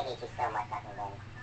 I hate you so much, fucking man.